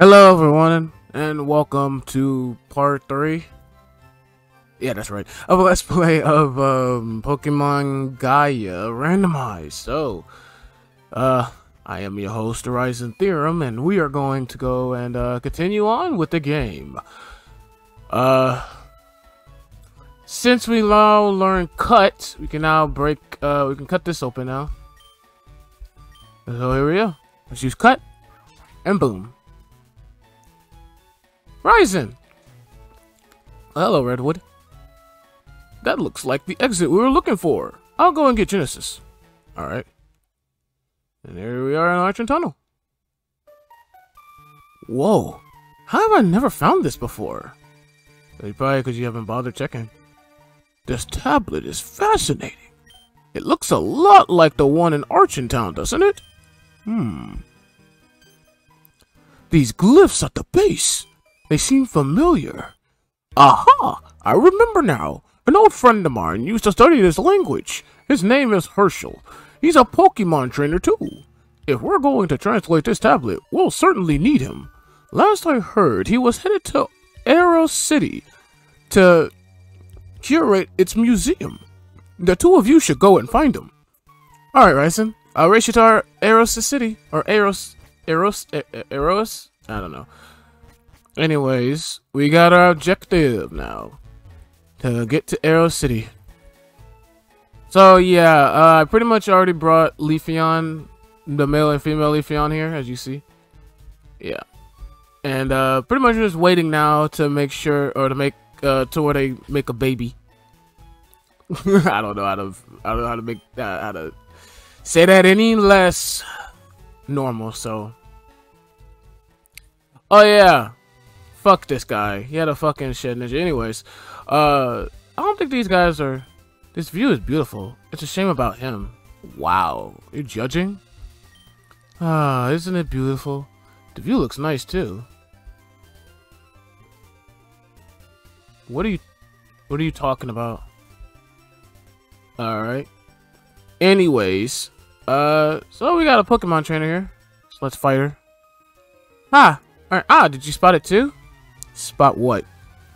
Hello, everyone, and welcome to part three. Yeah, that's right. Of a let's play of um, Pokemon Gaia randomized. So, uh, I am your host, Ryzen Theorum, and we are going to go and uh, continue on with the game. Uh, since we now learn cut, we can now break. Uh, we can cut this open now. So here we go. Let's use cut, and boom. Ryzen! Hello, Redwood. That looks like the exit we were looking for. I'll go and get Genesis. Alright. And here we are in Archon Tunnel. Whoa. How have I never found this before? Probably because you haven't bothered checking. This tablet is fascinating. It looks a lot like the one in Archon Town, doesn't it? Hmm. These glyphs at the base. They seem familiar. Aha! I remember now. An old friend of mine used to study this language. His name is Herschel. He's a Pokemon trainer too. If we're going to translate this tablet, we'll certainly need him. Last I heard, he was headed to Aero City to curate its museum. The two of you should go and find him. Alright, Ryzen. I'll race you to our Eros City. Or Eros... Eros... Eros? I don't know. Anyways, we got our objective now. To get to Arrow City. So yeah, uh, I pretty much already brought Leafeon, the male and female Leafeon here, as you see. Yeah. And uh, pretty much just waiting now to make sure, or to make, uh, to where they make a baby. I don't know how to, I don't know how to make, uh, how to say that any less normal, so. Oh yeah, Fuck this guy. He had a fucking shit ninja. Anyways, uh, I don't think these guys are. This view is beautiful. It's a shame about him. Wow, you're judging? Ah, isn't it beautiful? The view looks nice too. What are you, what are you talking about? All right. Anyways, uh, so we got a Pokemon trainer here. So let's fight her. Ah, all right. Ah, did you spot it too? Spot what?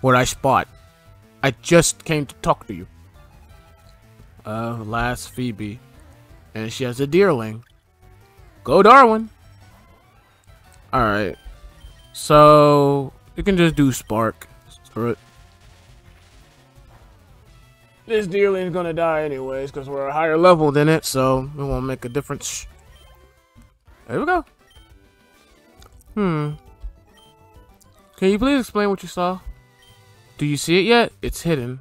What I spot? I just came to talk to you. Uh, last Phoebe. And she has a deerling. Go Darwin! Alright. So, you can just do Spark. Screw it. This deerling's gonna die anyways, because we're a higher level than it, so it won't make a difference. There we go. Hmm. Can you please explain what you saw? Do you see it yet? It's hidden.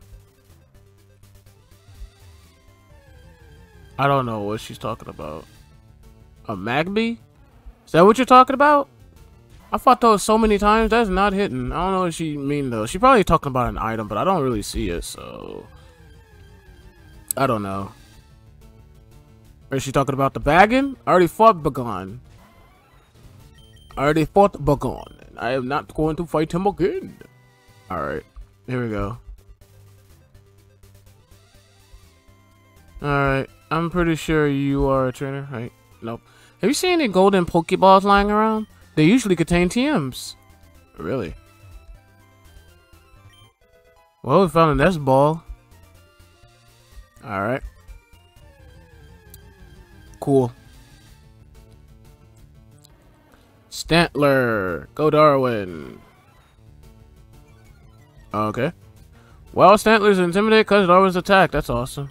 I don't know what she's talking about. A Magby? Is that what you're talking about? I fought those so many times. That's not hidden. I don't know what she mean though. She probably talking about an item, but I don't really see it, so I don't know. Or is she talking about the Bagon? I already fought Bagon. I already fought Bagon. I am not going to fight him again. Alright, here we go. Alright, I'm pretty sure you are a trainer, right? Nope. Have you seen any golden Pokeballs lying around? They usually contain TMs. Really? Well, we found a nest ball. Alright. Cool. Stantler. Go Darwin. Okay. Well, Stantler's intimidated because Darwin's attacked. That's awesome.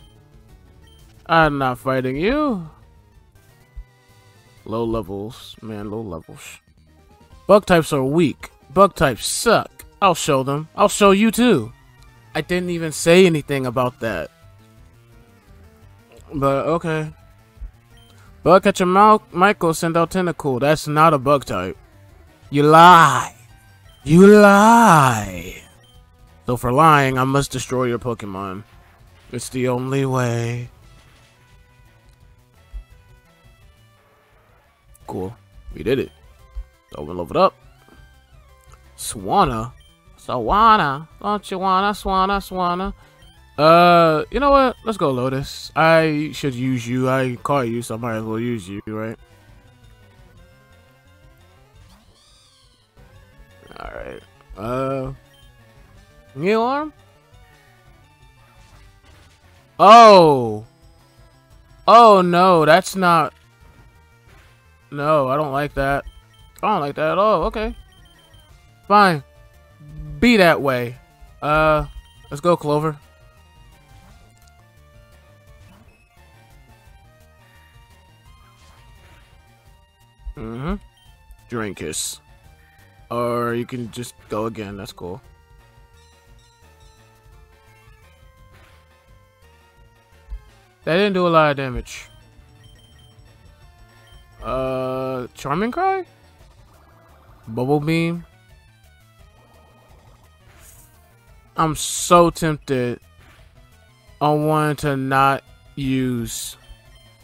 I'm not fighting you. Low levels. Man, low levels. Bug types are weak. Bug types suck. I'll show them. I'll show you too. I didn't even say anything about that. But, okay. Bug catcher Michael sent out Tentacool. That's not a bug type. You lie. You lie. So for lying, I must destroy your Pokemon. It's the only way. Cool. We did it. Open level it up. Swanna? Swanna? Don't you wanna, Swanna, Swanna? Uh, you know what? Let's go Lotus. I should use you. I call you, so I might as well use you, right? Alright. Uh... New arm? Oh! Oh no, that's not... No, I don't like that. I don't like that at all. Okay. Fine. Be that way. Uh, let's go, Clover. Mm-hmm. Drinkus. Or you can just go again. That's cool. That didn't do a lot of damage. Uh, Charming Cry? Bubble Beam? I'm so tempted on wanting to not use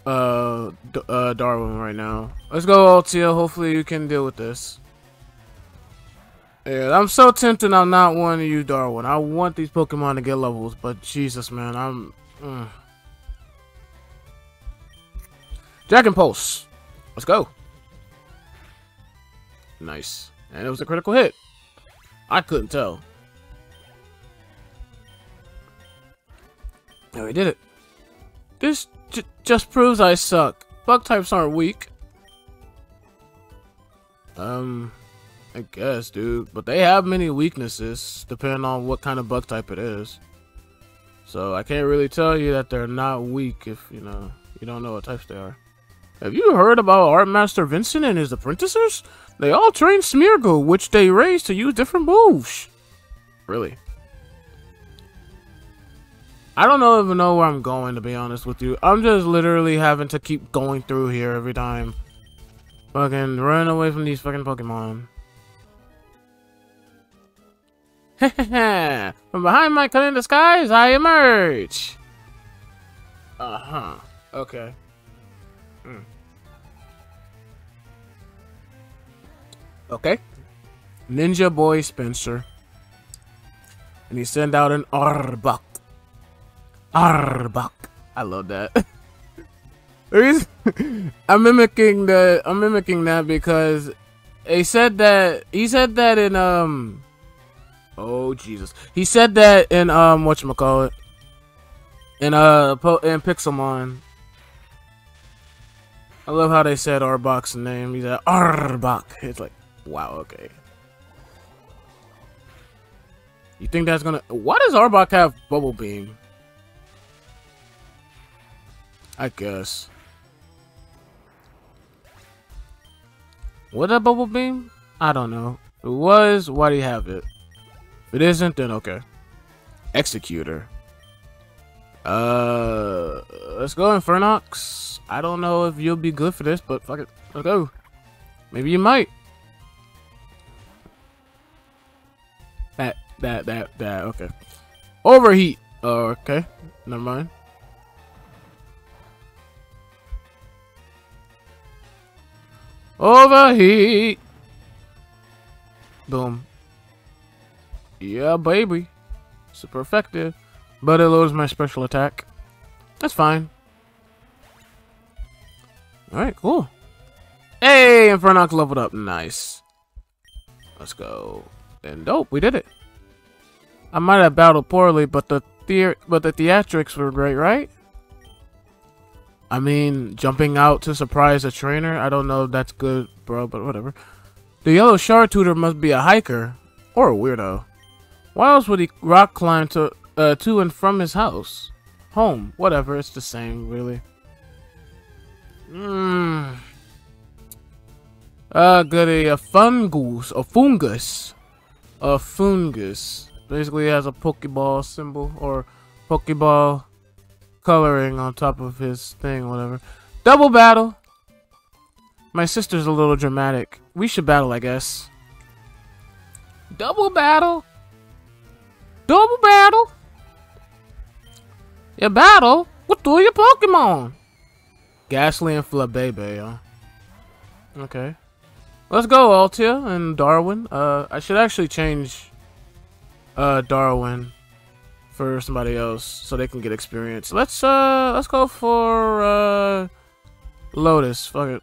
uh, uh Darwin right now. Let's go, Altia. Hopefully you can deal with this. Yeah, I'm so tempted I'm not wanting to use Darwin. I want these Pokemon to get levels, but Jesus, man, I'm... Mm. Dragon Pulse. Let's go. Nice. And it was a critical hit. I couldn't tell. No, he did it. This just proves I suck. Bug types aren't weak. Um, I guess, dude. But they have many weaknesses, depending on what kind of bug type it is. So I can't really tell you that they're not weak if, you know, you don't know what types they are. Have you heard about Art Master Vincent and his apprentices? They all train Smeargle, which they raise to use different moves. Really? I don't know even know where I'm going, to be honest with you. I'm just literally having to keep going through here every time. Fucking running away from these fucking Pokemon. from behind my cunning disguise, I emerge! Uh-huh. Okay. Mm. Okay. Ninja Boy Spencer. And he sent out an Arbok. Arbok. I love that. I'm mimicking the I'm mimicking that because he said that he said that in um oh Jesus he said that in um what you call it in uh in Pixelmon I love how they said Arbok's name. He's like Arbok. It's like, wow, okay. You think that's gonna? Why does Arbok have Bubble Beam? I guess. What a Bubble Beam? I don't know. If it was, why do you have it? If it isn't, then okay. Exeggutor. Uh, let's go, Infernox. I don't know if you'll be good for this, but fuck it. Let's go. Maybe you might. That, that, that, that, okay. Overheat. Oh, okay. Never mind. Overheat. Boom. Yeah, baby. Super effective. But it lowers my special attack. That's fine. Alright, cool. Hey, Infernox leveled up. Nice. Let's go. And dope, we did it. I might have battled poorly, but the theor but the theatrics were great, right? I mean, jumping out to surprise a trainer, I don't know if that's good, bro, but whatever. The yellow shard tutor must be a hiker. Or a weirdo. Why else would he rock climb to uh, to and from his house. Home, whatever, it's the same, really. Mmm. Uh, a, a fungus, a fungus, a fungus. Basically has a Pokeball symbol or Pokeball coloring on top of his thing, whatever. Double battle. My sister's a little dramatic. We should battle, I guess. Double battle. Double battle. Your battle? What do your Pokemon? Gastly and Flabebe, huh? Okay. Let's go, Altia and Darwin. Uh, I should actually change uh, Darwin for somebody else so they can get experience. Let's uh, let's go for uh, Lotus. Fuck it.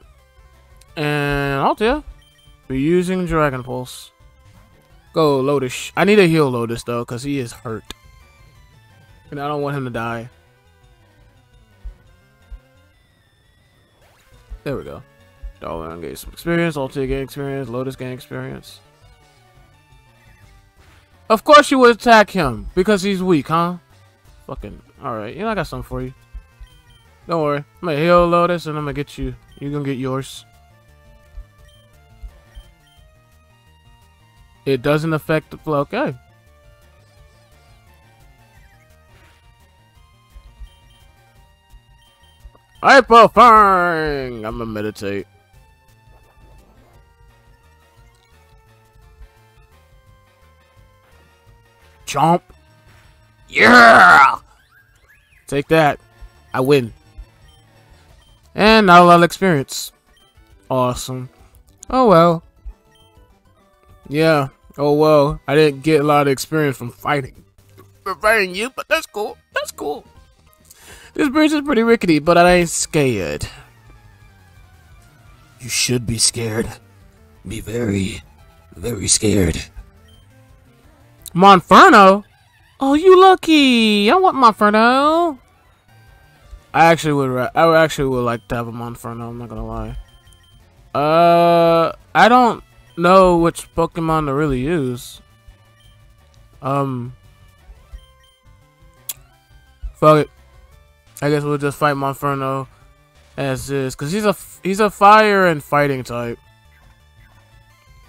And Altia, be using Dragon Pulse. Go, Lotus. I need to heal Lotus, though, because he is hurt. And I don't want him to die. There we go. Darwin gain some experience, Altia gain experience, Lotus gain experience. Of course you would attack him, because he's weak, huh? Fucking, alright, you know I got something for you. Don't worry, I'm gonna heal Lotus and I'm gonna get you. You're gonna get yours. It doesn't affect the flow, okay. Hyper Fang! I'm gonna meditate. Chomp. Yeah! Take that. I win. And not a lot of experience. Awesome. Oh well. Yeah. Oh well. I didn't get a lot of experience from fighting. From fighting you, but that's cool. That's cool. This bridge is pretty rickety, but I ain't scared. You should be scared. Be very, very scared. Monferno? Oh, you lucky! I want Monferno. I actually would. I actually would like to have a Monferno. I'm not gonna lie. Uh, I don't know which Pokemon to really use. Um, fuck it. I guess we'll just fight Monferno as is, cause he's a he's a fire and fighting type,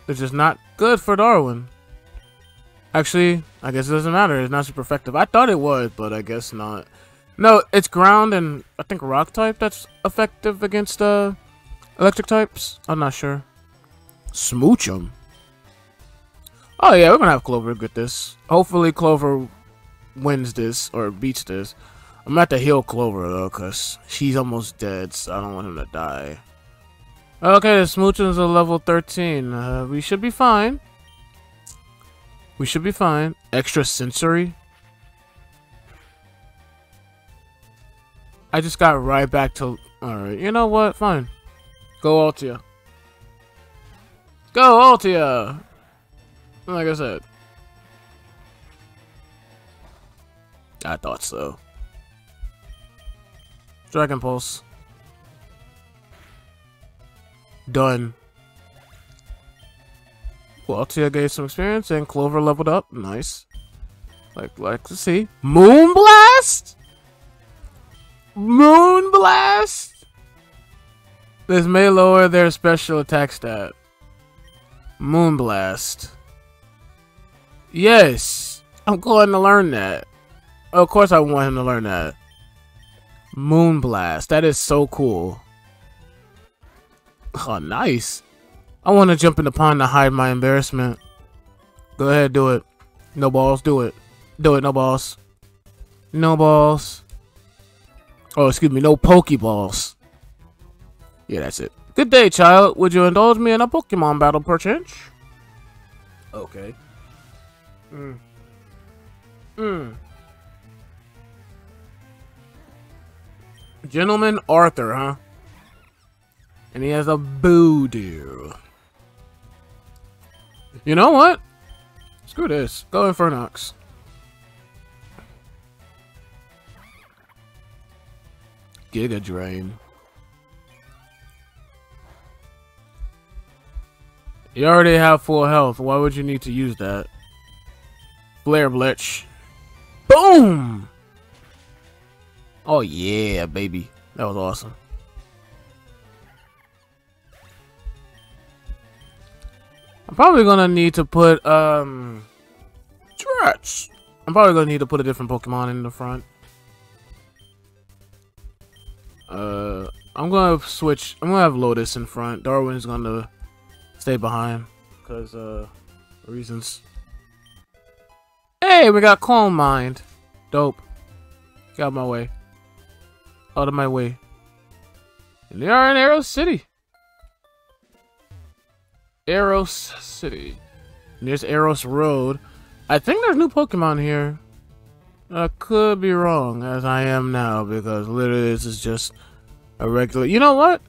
which is not good for Darwin. Actually, I guess it doesn't matter. It's not super effective. I thought it was, but I guess not. No, it's ground and I think rock type that's effective against uh, electric types. I'm not sure. Smoochum. Oh yeah, we're gonna have Clover get this. Hopefully Clover wins this or beats this. I'm gonna have to heal Clover though, cause she's almost dead, so I don't want him to die. Okay, the Smoochum's a level 13. Uh, we should be fine. We should be fine. Extra sensory. I just got right back to... Alright, you know what? Fine. Go Altia. Go Altia! Like I said. I thought so. Dragon Pulse. Done. Well, Altia gave some experience and Clover leveled up. Nice. Like, like to see. Moonblast? Moonblast? This may lower their special attack stat. Moonblast. Yes. I'm going to learn that. Of course I want him to learn that. Moonblast. That is so cool. Oh, nice. I want to jump in the pond to hide my embarrassment. Go ahead, do it. No balls, do it. Do it, no balls. No balls. Oh, excuse me, no Pokeballs. Yeah, that's it. Good day, child. Would you indulge me in a Pokemon battle, perchance? Okay. Hmm. Hmm. Gentleman Arthur, huh? And he has a Voodoo. You know what? Screw this. Go Infernox. Giga Drain. You already have full health. Why would you need to use that? Flare Blitz. Boom! Oh yeah, baby. That was awesome. I'm probably gonna need to put, um... Stretch! I'm probably gonna need to put a different Pokemon in the front. Uh, I'm gonna switch. I'm gonna have Lotus in front. Darwin's gonna stay behind. Because, uh, reasons. Hey, we got Calm Mind. Dope. Get out of my way. Out of my way. And they are in Arrow City. Eros City. There's Eros Road. I think there's new Pokemon here. I could be wrong, as I am now, because literally this is just a regular... You know what?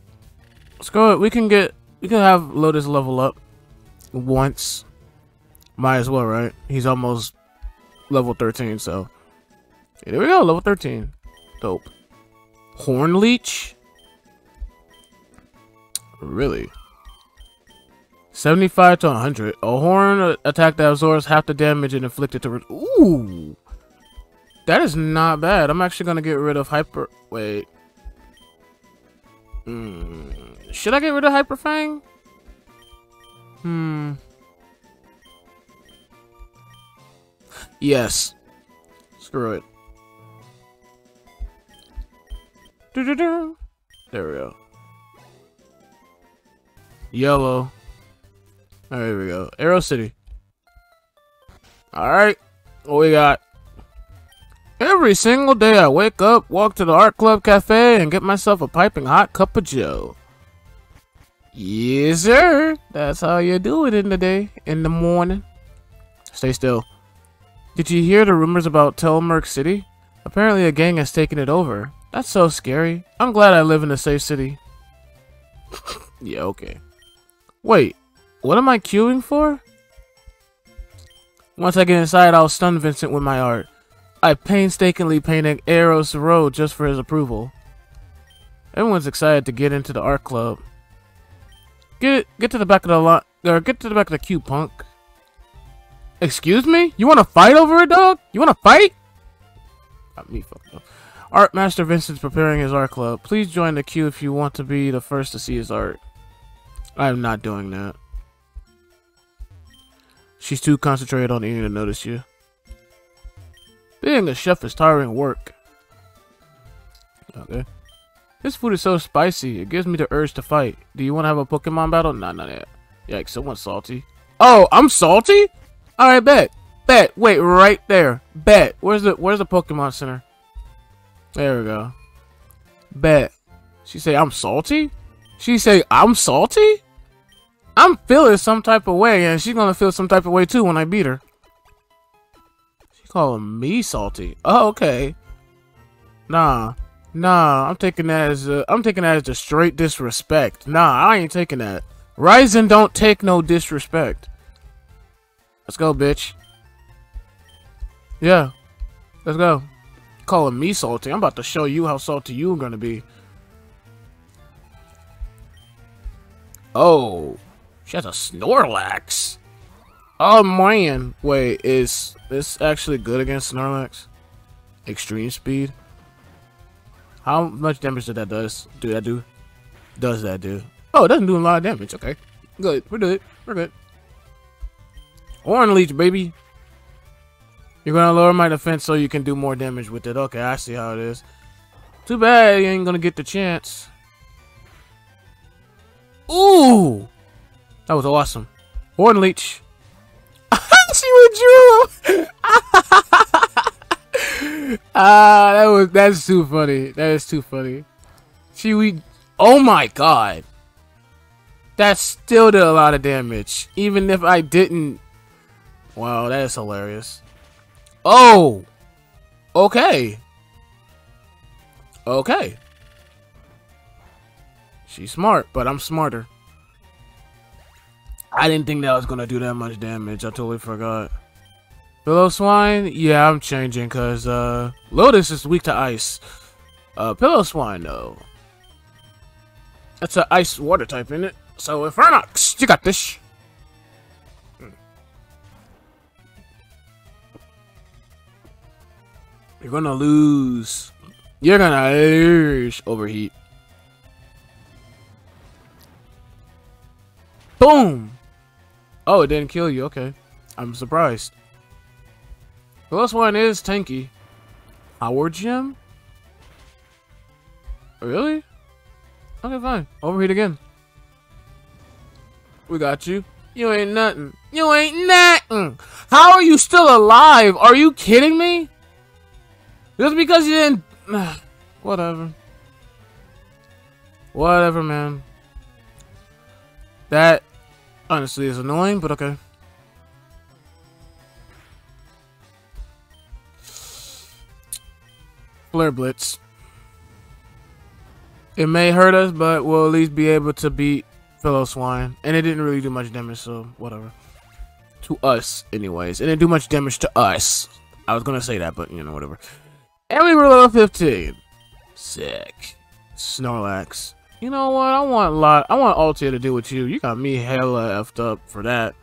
Let's go. We can get... We can have Lotus level up once. Might as well, right? He's almost level 13, so. There we go, level 13. Dope. Horn Leech? Really? 75 to 100. A horn attack that absorbs half the damage and inflicted to... Ooh! That is not bad. I'm actually going to get rid of Hyper... Wait. Hmm. Should I get rid of Hyper Fang? Hmm. Yes. Screw it. There we go. Yellow. There we go. Arrow City. Alright. What we got? Every single day I wake up, walk to the art club cafe, and get myself a piping hot cup of joe. Yes, sir. That's how you do it in the day, in the morning. Stay still. Did you hear the rumors about Telemark City? Apparently a gang has taken it over. That's so scary. I'm glad I live in a safe city. yeah, okay. Wait, what am I queuing for? Once I get inside, I'll stun Vincent with my art. I painstakingly painted Eros Road just for his approval. Everyone's excited to get into the art club. Get get to the back of the lot or get to the back of the queue, punk. Excuse me? You wanna fight over it, dog? You wanna fight? Got me fucked up. Art Master Vincent's preparing his art club. Please join the queue if you want to be the first to see his art. I am not doing that. She's too concentrated on eating to notice you. Being a chef is tiring work. Okay. This food is so spicy, it gives me the urge to fight. Do you want to have a Pokemon battle? Nah, not yet. Yikes, someone's salty. Oh, I'm salty? Alright, bet. Bet. Wait, right there. Bet. Where's the where's the Pokemon Center? There we go. Bet. She say I'm salty? She say I'm salty? I'm feeling some type of way, and she's gonna feel some type of way too when I beat her. She calling me salty. Oh, okay. Nah. Nah, I'm taking that as a, I'm taking that as a straight disrespect. Nah, I ain't taking that. Ryzen don't take no disrespect. Let's go, bitch. Yeah. Let's go calling me salty. I'm about to show you how salty you're gonna be. Oh, she has a Snorlax. Oh man, wait, is this actually good against Snorlax? Extreme speed. How much damage did that does? Do that do? Does that do? Oh, it doesn't do a lot of damage. Okay, good. We're good. We're good. Horn leech, baby. You're gonna lower my defense so you can do more damage with it. Okay, I see how it is. Too bad you ain't gonna get the chance. Ooh! That was awesome. Horn Leech. she withdrew! ah, that was that's too funny. That is too funny. She we Oh my god. That still did a lot of damage. Even if I didn't Wow, that is hilarious. Oh! Okay. Okay. She's smart, but I'm smarter. I didn't think that was gonna do that much damage. I totally forgot. Piloswine? Yeah, I'm changing because uh, Lotus is weak to ice. Uh, Piloswine, though. That's an ice water type, isn't it? So, Infernox, you got this. You're gonna lose. You're gonna. Overheat. Boom! Oh, it didn't kill you. Okay. I'm surprised. Plus one is tanky. Power gem? Really? Okay, fine. Overheat again. We got you. You ain't nothing. You ain't nothing. How are you still alive? Are you kidding me? Just because you didn't... Whatever. Whatever, man. That, honestly, it's annoying, but okay. Flare Blitz. It may hurt us, but we'll at least be able to beat Piloswine. And it didn't really do much damage, so whatever. To us, anyways. It didn't do much damage to us. I was gonna say that, but, you know, whatever. And we were level 15. Sick. Snorlax. You know what? I want lot. I want Altia to do with you. You got me hella effed up for that.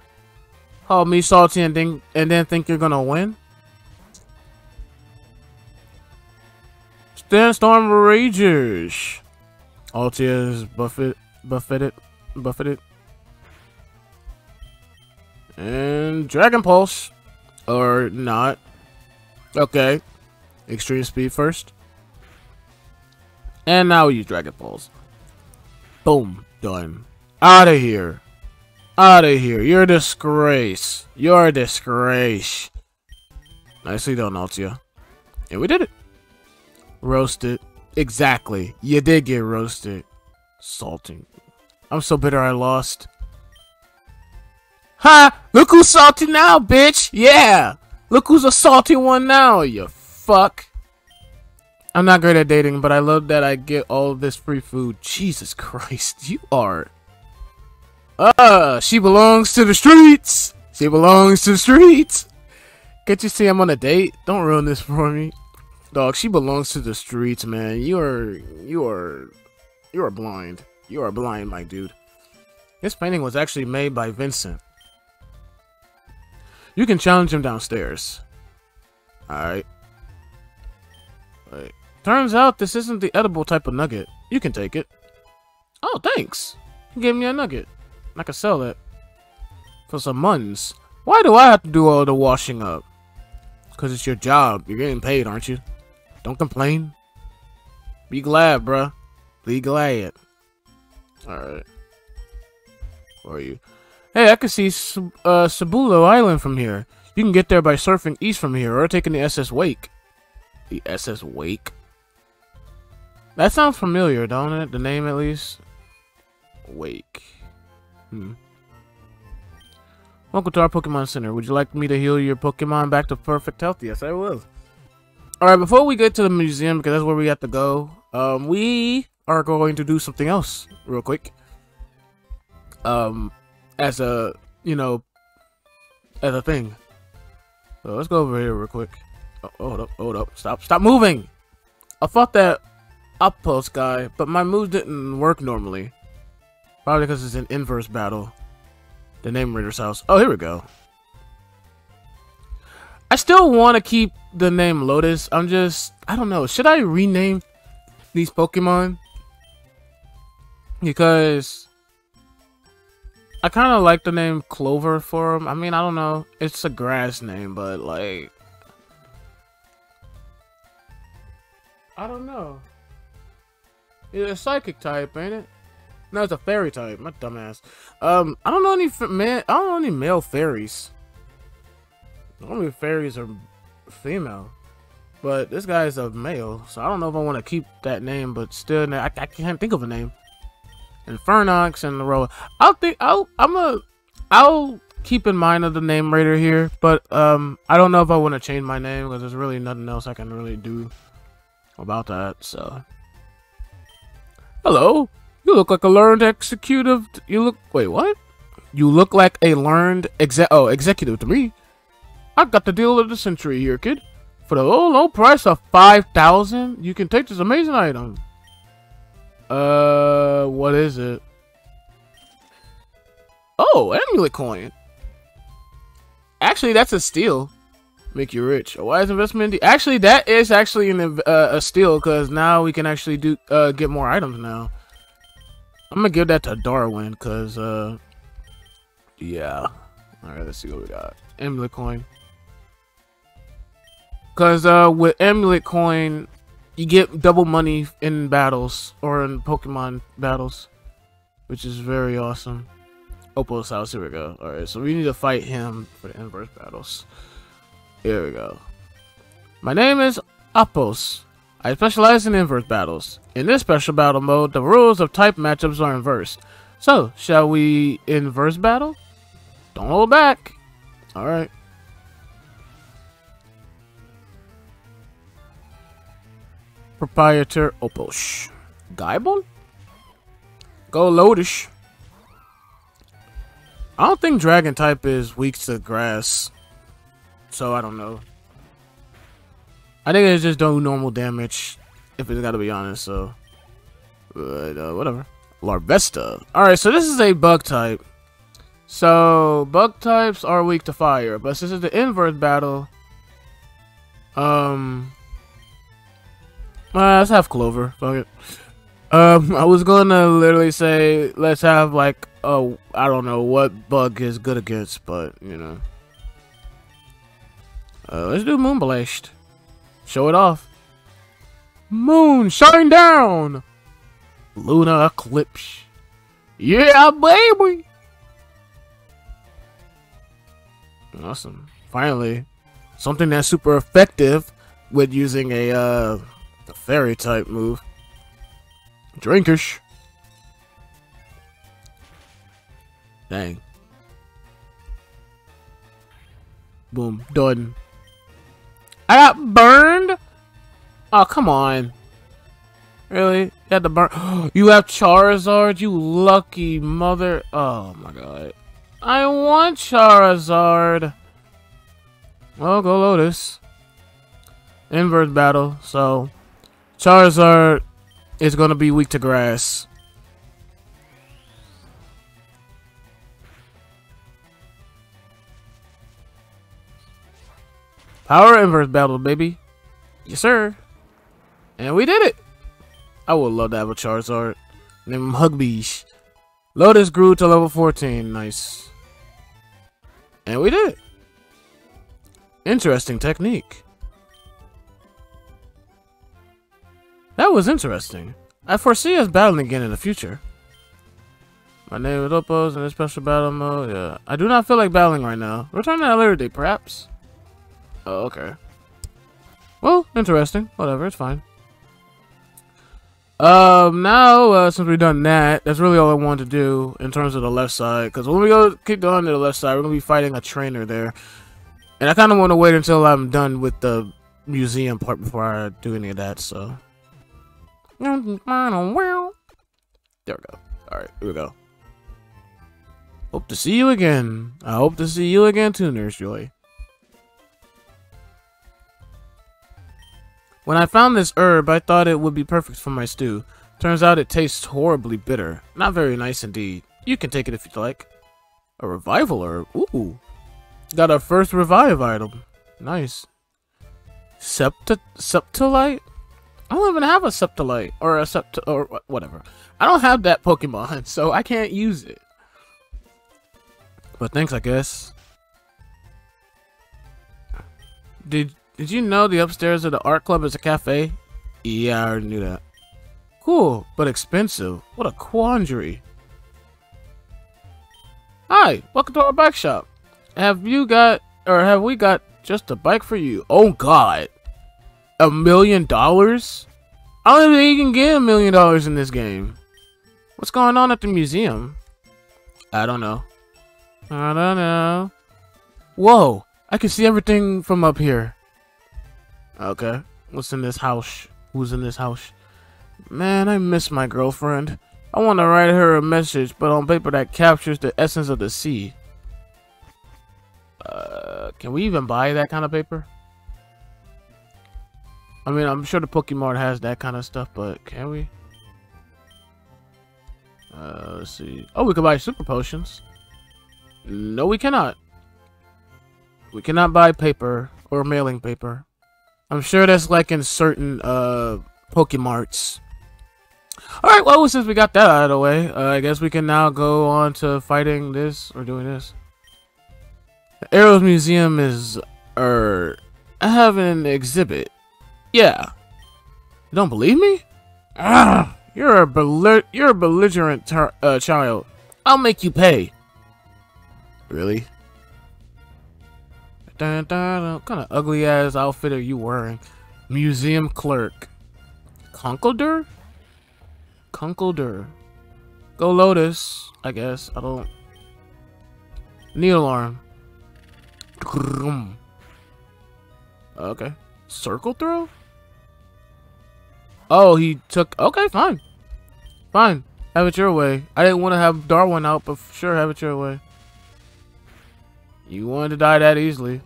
Call me salty and then and then think you're gonna win. Sandstorm Ragers. Altia is buffet, buffeted, buffeted. And Dragon Pulse. Or not. Okay. Extreme Speed first. And now we use Dragon Pulse. Boom. Done. Out of here. Out of here. You're a disgrace. You're a disgrace. Nicely done, Altia. And we did it. Roasted. Exactly. You did get roasted. Salting. I'm so bitter I lost. Ha! Look who's salty now, bitch! Yeah! Look who's a salty one now, you fuck. I'm not great at dating, but I love that I get all this free food. Jesus Christ, you are... Uh, she belongs to the streets! She belongs to the streets! Can't you see I'm on a date? Don't ruin this for me. Dog, she belongs to the streets, man. You are... You are... You are blind. You are blind, my dude. This painting was actually made by Vincent. You can challenge him downstairs. Alright. Wait. Turns out this isn't the edible type of nugget. You can take it. Oh, thanks. You gave me a nugget. I can sell it. For some muns. Why do I have to do all the washing up? Because it's your job. You're getting paid, aren't you? Don't complain. Be glad, bruh. Be glad. Alright. Where are you? Hey, I can see uh, Island from here. You can get there by surfing east from here or taking the SS Wake. The SS Wake? That sounds familiar, don't it? The name at least? Wake. Hmm. Welcome to our Pokemon Center. Would you like me to heal your Pokemon back to perfect health? Yes, I will. Alright, before we get to the museum, because that's where we have to go, um, we are going to do something else real quick. Um, as a, you know, as a thing. So let's go over here real quick. Oh, hold up, hold up. Stop, stop moving! I fought that outpost guy, but my move didn't work normally. Probably because it's an inverse battle. The name Raider's house. Oh, here we go. I still want to keep the name Lotus. I'm just, I don't know. Should I rename these Pokemon? Because I kind of like the name Clover for them. I mean, I don't know. It's a grass name, but like... I don't know. It's a psychic type, ain't it? No, it's a fairy type. My dumbass. Um, I don't know any man. I don't know any male fairies. Only fairies are female. But this guy is a male, so I don't know if I want to keep that name. But still, I, I can't think of a name. Infernox and the roller. I'll think. I'll. I'm a. I'll keep in mind of the name Raider here, but um, I don't know if I want to change my name because there's really nothing else I can really do about that. So, hello. You look like a learned executive. You look. Wait, what? You look like a learned exec. Oh, executive to me. I've got the deal of the century here, kid. For the low, low price of five thousand, you can take this amazing item. Uh, what is it? Oh, amulet coin. Actually, that's a steal. Make you rich. A wise investment. Actually, that is actually an, uh, a steal because now we can actually do uh, get more items now. I'm gonna give that to Darwin because uh, yeah. All right, let's see what we got. Amulet coin. Cause uh, with amulet coin, you get double money in battles or in Pokemon battles, which is very awesome. Opal's house. Here we go. All right, so we need to fight him for the inverse battles. Here we go. My name is Apos. I specialize in inverse battles. In this special battle mode, the rules of type matchups are inverse. So, shall we inverse battle? Don't hold back. Alright. Proprietor Oposh. Gaibon? Go Lotus. I don't think dragon type is weak to grass. So I don't know. I think it's just do normal damage. If it's gotta be honest, so. But, uh, whatever. Larvesta. Alright, so this is a bug type. So, bug types are weak to fire, but since it's the inverse battle, um, uh, let's have Clover. Fuck it. Um, I was gonna literally say let's have like oh I don't know what bug is good against, but you know, uh, let's do Moonblast. Show it off. Moon, shine down. Luna eclipse. Yeah, baby. Awesome. Finally, something that's super effective with using a, uh, a fairy type move. Drinkish. Dang. Boom. Done. I got burned? Oh, come on. Really? You had to burn. you have Charizard, you lucky mother. Oh my god. I want Charizard. Well, go Lotus. Inverse battle, so Charizard is going to be weak to grass. Power inverse battle, baby. Yes, sir. And we did it. I would love to have a Charizard. Name him Hugbeesh. Lotus grew to level 14. Nice. And we did it. Interesting technique. That was interesting. I foresee us battling again in the future. My name is Opos in a special battle mode. Yeah. I do not feel like battling right now. Return at a later date, perhaps. Oh, okay. Well, interesting. Whatever, it's fine. Um, now, uh, since we've done that, that's really all I wanted to do in terms of the left side. Because when we go keep going to the left side, we're going to be fighting a trainer there. And I kind of want to wait until I'm done with the museum part before I do any of that, so. There we go. Alright, here we go. Hope to see you again. I hope to see you again too, Nurse Joy. When I found this herb, I thought it would be perfect for my stew. Turns out it tastes horribly bitter. Not very nice indeed. You can take it if you'd like. A revival herb? Ooh. Got our first revive item. Nice. Septa Septolite? I don't even have a Septolite or a Sept or whatever. I don't have that Pokemon, so I can't use it. But thanks, I guess. Did Did you know the upstairs of the art club is a cafe? Yeah, I already knew that. Cool, but expensive. What a quandary. Hi, welcome to our bike shop. Have you got, or have we got just a bike for you? Oh God a million dollars? I don't even think you can get a million dollars in this game. What's going on at the museum? I don't know. I don't know. Whoa! I can see everything from up here. Okay. What's in this house? Who's in this house? Man, I miss my girlfriend. I want to write her a message, but on paper that captures the essence of the sea. Uh, can we even buy that kind of paper? I mean, I'm sure the Pokemon has that kind of stuff, but can we? Uh, let's see. Oh, we can buy super potions. No, we cannot. We cannot buy paper or mailing paper. I'm sure that's like in certain uh Pokemarts. Alright, well, since we got that out of the way, uh, I guess we can now go on to fighting this or doing this. The Arrows Museum is, er, I have an exhibit. Yeah. You don't believe me? Ah, you're a you're a belligerent uh, child. I'll make you pay. Really? Dun, dun, dun. What kind of ugly ass outfit are you wearing? Museum clerk. Conkeldurr? Conkeldurr. Go Lotus, I guess. I don't... Needle alarm. Okay. Circle throw? Oh, he took... Okay, fine. Fine. Have it your way. I didn't want to have Darwin out, but sure, have it your way. You wanted to die that easily.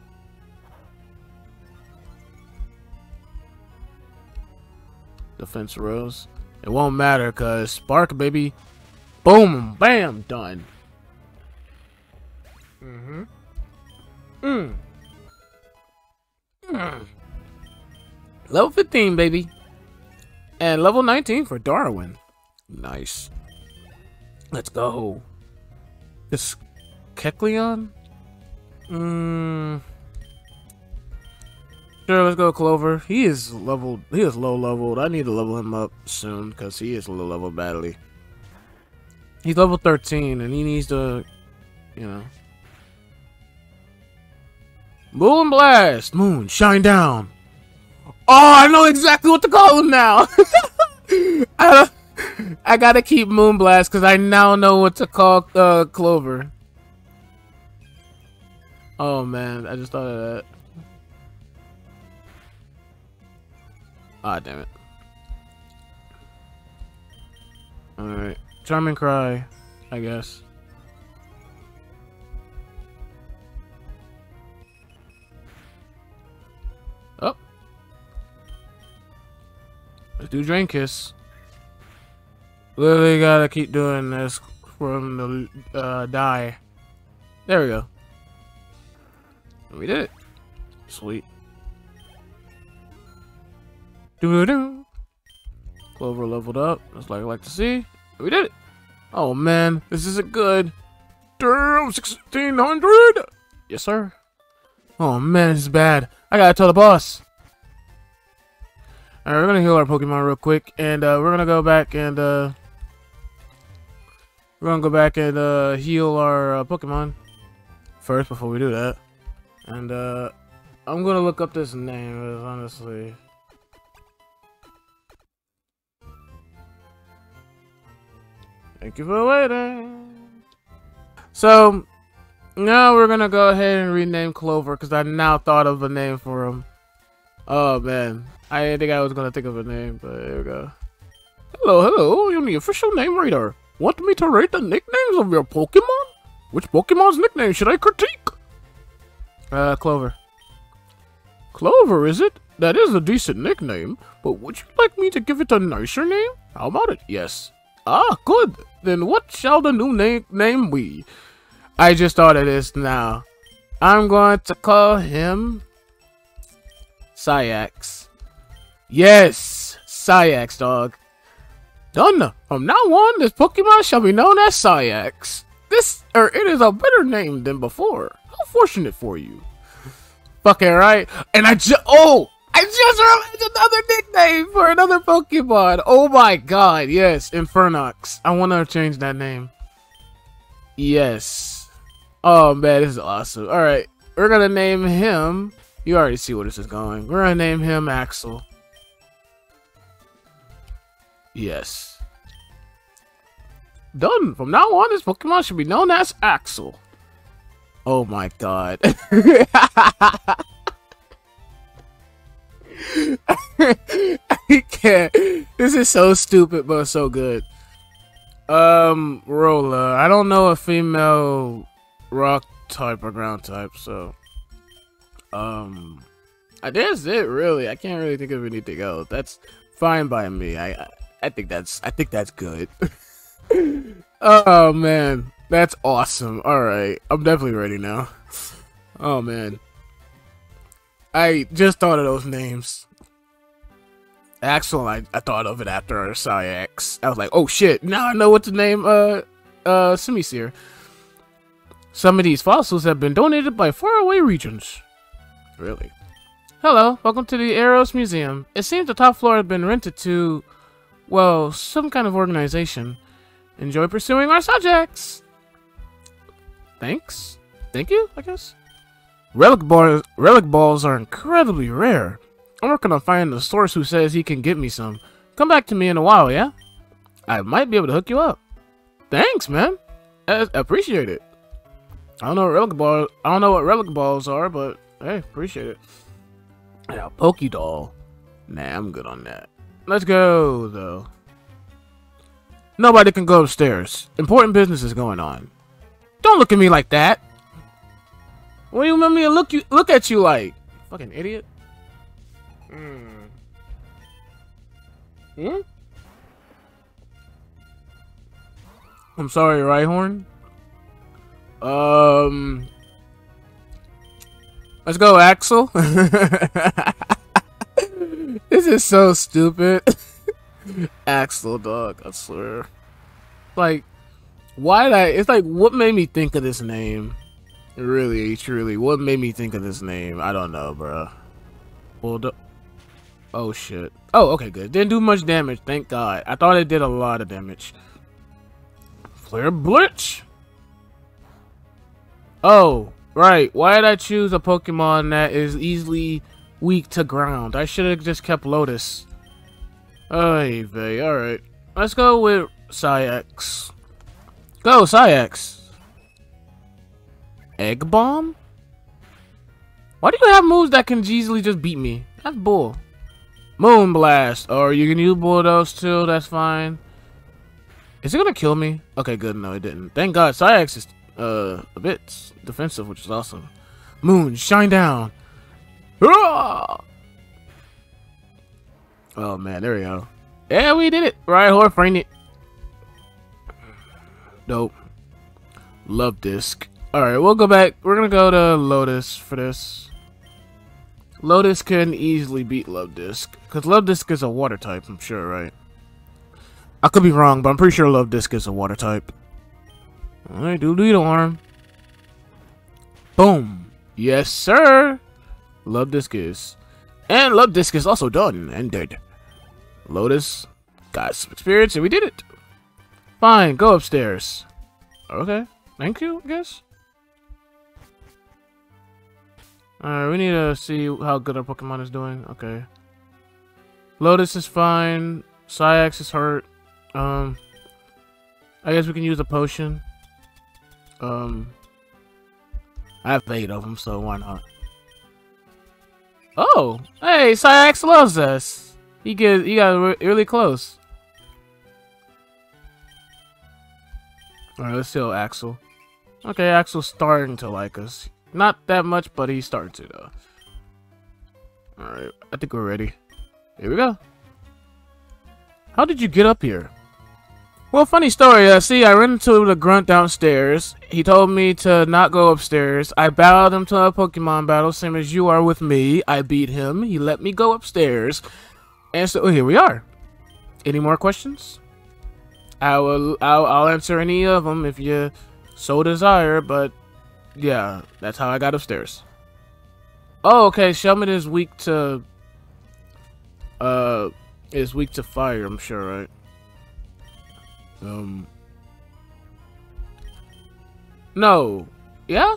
Defense rose. It won't matter, cause Spark, baby. Boom, bam, done. Mm-hmm. Mm. Mm. Level 15, baby. And level 19 for Darwin. Nice. Let's go. This Kecleon? Mmm. Sure, let's go Clover. He is leveled. He is low leveled. I need to level him up soon because he is low level badly. He's level 13 and he needs to, you know. Moon Blast! Moon, shine down! Oh, I know exactly what to call him now! I, I gotta keep Moon Blast because I now know what to call uh, Clover. Oh man, I just thought of that. Ah, oh, damn it. Alright. Charming Cry, I guess. Oh. Let's do Drain Kiss. Literally gotta keep doing this him to uh, die. There we go. We did it. Sweet. Doo doo. Clover leveled up, That's like I like to see. We did it. Oh man, this isn't good. Damn, 1600! Yes, sir. Oh man, this is bad. I gotta tell the boss. Alright, we're gonna heal our Pokemon real quick, and uh, we're gonna go back and uh, we're gonna go back and uh, heal our uh, Pokemon first before we do that. And uh, I'm gonna look up this name, honestly. Thank you for waiting. So, now we're gonna go ahead and rename Clover because I now thought of a name for him. Oh man, I didn't think I was gonna think of a name, but there we go. Hello, hello, I'm the official name reader. Want me to rate the nicknames of your Pokemon? Which Pokemon's nickname should I critique? Uh, Clover. Clover, is it? That is a decent nickname, but would you like me to give it a nicer name? How about it? Yes. Ah, good. Then what shall the new name name be? I just thought of this now. I'm going to call him Saïx. Yes, Saïx, dog. Done. From now on, this Pokemon shall be known as Saïx. This, or it is a better name than before. Fortunate for you. Fucking right. And I just, oh, I just realized another nickname for another Pokemon. Oh my god, yes, Infernox. I want to change that name. Yes. Oh man, this is awesome. Alright, we're gonna name him. You already see where this is going. We're gonna name him Axel. Yes. Done. From now on, this Pokemon should be known as Axel. Oh my god. I can't. This is so stupid, but so good. Um, Rolla. I don't know a female rock type or ground type, so. Um, I guess it really. I can't really think of anything else. That's fine by me. I, I, I think that's, I think that's good. oh man, that's awesome. All right, I'm definitely ready now. Oh man. I just thought of those names. Axel, I, I thought of it after Saïx. I was like, oh shit, now I know what to name uh uh Simisear. Some of these fossils have been donated by faraway regions. Really? Hello, welcome to the Eros Museum. It seems the top floor has been rented to, well, some kind of organization. Enjoy pursuing our subjects! Thanks? Thank you, I guess? Relic balls, relic balls are incredibly rare. I'm working on finding the source who says he can get me some. Come back to me in a while, yeah? I might be able to hook you up. Thanks, man. I appreciate it. I don't know what relic ball. I don't know what relic balls are, but hey, appreciate it. Yeah, Poke Doll. Nah, I'm good on that. Let's go though. Nobody can go upstairs. Important business is going on. Don't look at me like that. What do you want me to look you look at you like? Fucking idiot. Hmm. Hmm? I'm sorry, Rhyhorn. Um Let's go, Axel. this is so stupid. Axel dog, I swear. Like why did I it's like what made me think of this name? Really, truly, what made me think of this name? I don't know, bro. Bulldoze. Oh shit. Oh, okay, good. Didn't do much damage, thank God. I thought it did a lot of damage. Flare Blitz. Oh, right. Why did I choose a Pokemon that is easily weak to ground? I should have just kept Lotus. Oh, vey. Alright. Let's go with Saïx. Go, Saïx. Egg Bomb? Why do you have moves that can easily just beat me? That's bull. Moon Blast. Or you can use Bulldoze too, that's fine. Is it gonna kill me? Okay, good. No, it didn't. Thank God. Saïx is uh, a bit defensive, which is awesome. Moon, shine down. Oh man, there we go. Yeah, we did it. Right, Horfrain it. Dope. Luvdisc. Alright, we'll go back. We're gonna go to Lotus for this. Lotus can easily beat Luvdisc. Because Luvdisc is a water type, I'm sure, right? I could be wrong, but I'm pretty sure Luvdisc is a water type. Alright, do lead arm. Boom. Yes, sir. Luvdisc is. And Luvdisc is also done and dead. Lotus got some experience and we did it. Fine, go upstairs. Okay, thank you, I guess. Alright, we need to see how good our Pokemon is doing. Okay. Lotus is fine. Saïx is hurt. Um, I guess we can use a potion. Um, I have eight of them, so why not? Oh, hey, Saïx loves us. He get he got re really close. All right, let's see Axel. Okay, Axel's starting to like us. Not that much, but he's starting to, though. Alright, I think we're ready. Here we go. How did you get up here? Well, funny story. Uh, see, I ran into the grunt downstairs. He told me to not go upstairs. I battled him to a Pokemon battle, same as you are with me. I beat him. He let me go upstairs. And so here we are. Any more questions? I will. I'll, I'll answer any of them if you so desire. But yeah, that's how I got upstairs. Oh, okay. Shelmet is weak to uh is weak to fire, I'm sure, right? Um No. Yeah?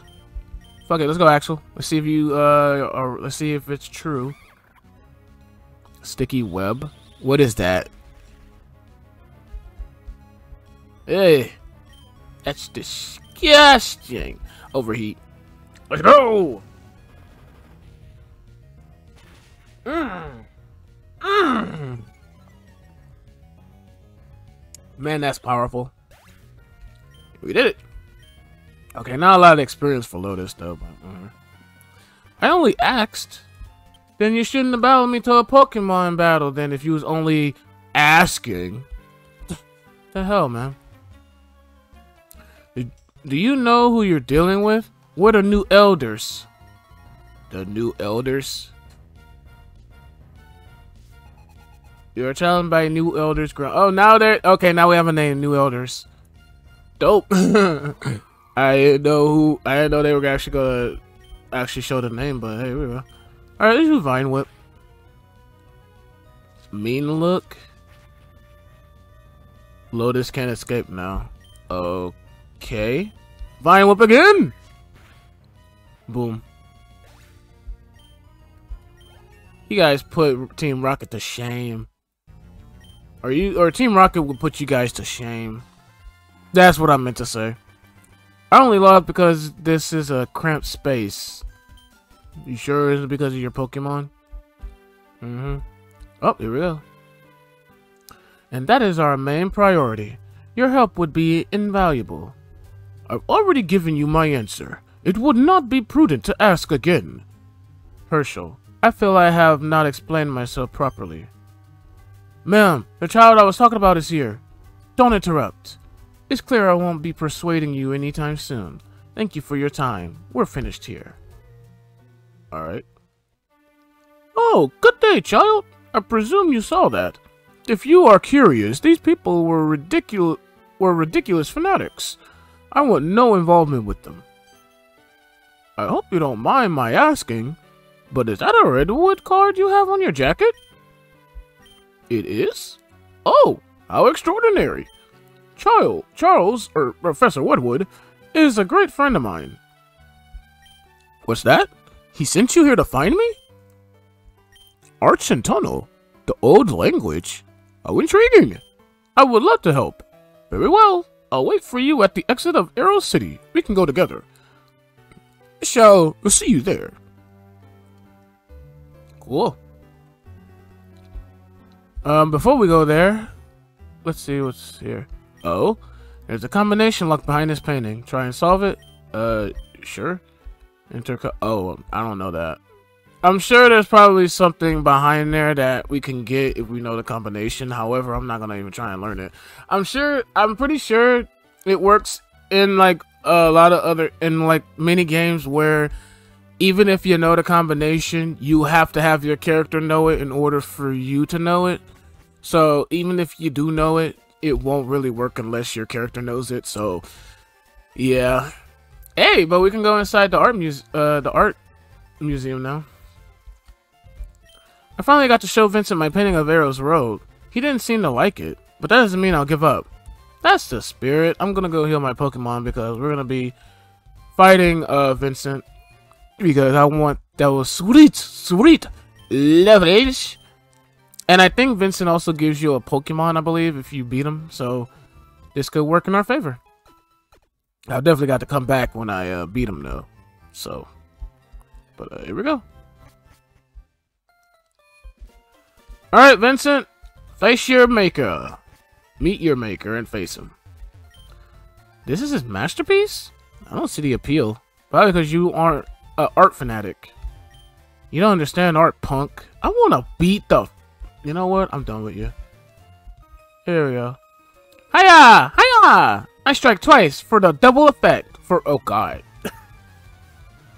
Fuck it, let's go Axel. Let's see if you uh or let's see if it's true. Sticky web? What is that? Hey. That's disgusting. Overheat. Let's go! Mm. Mm. Man, that's powerful. We did it. Okay, not a lot of experience for Lotus, though. But, uh, I only asked. Then you shouldn't have battled me to a Pokemon battle, then, if you was only asking. the hell, man? Do you know who you're dealing with? We're the new elders. The new elders? You're challenged by new elders. Oh, now they're okay. Now we have a name, new elders. Dope. I didn't know who. I didn't know they were actually gonna actually show the name, but hey, we go. All right, let's do Vine Whip. Mean look. Lotus can't escape now. Okay. Vine Whip again! Boom. You guys put Team Rocket to shame. Or you or Team Rocket would put you guys to shame. That's what I meant to say. I only love because this is a cramped space. You sure is because of your Pokemon? Mm-hmm. Oh, here we go. And that is our main priority. Your help would be invaluable. I've already given you my answer. It would not be prudent to ask again. Herschel, I feel I have not explained myself properly. Ma'am, the child I was talking about is here. Don't interrupt. It's clear I won't be persuading you anytime soon. Thank you for your time. We're finished here. Alright. Oh, good day, child. I presume you saw that. If you are curious, these people were ridiculous were ridiculous fanatics. I want no involvement with them. I hope you don't mind my asking, but is that a redwood card you have on your jacket? It is? Oh, how extraordinary. Child, Charles, or Professor Wedwood, is a great friend of mine. What's that? He sent you here to find me? Arch and Tunnel? The old language? How intriguing! I would love to help. Very well. I'll wait for you at the exit of Arrow City. We can go together. Shall see you there. Cool. Um, before we go there, let's see what's here. Oh, there's a combination lock behind this painting. Try and solve it. Uh, sure. Enter. Oh, I don't know that. I'm sure there's probably something behind there that we can get if we know the combination. However, I'm not gonna even try and learn it. I'm sure. I'm pretty sure it works in like a lot of other in like many games where even if you know the combination, you have to have your character know it in order for you to know it. So even if you do know it, it won't really work unless your character knows it. So yeah. Hey, but we can go inside the art muse uh the art museum now. I finally got to show Vincent my painting of Arrow's Road. He didn't seem to like it, but that doesn't mean I'll give up. That's the spirit. I'm gonna go heal my Pokemon because we're gonna be fighting uh Vincent because I want those sweet, sweet leverage. And I think Vincent also gives you a Pokemon, I believe, if you beat him. So this could work in our favor. I've definitely got to come back when I uh, beat him, though. So, but uh, here we go. All right, Vincent, face your maker. Meet your maker and face him. This is his masterpiece? I don't see the appeal. Probably because you aren't an art fanatic. You don't understand art, punk. I want to beat the you know what? I'm done with you. Here we go. Hiya! Hiya! I strike twice for the double effect. For oh god.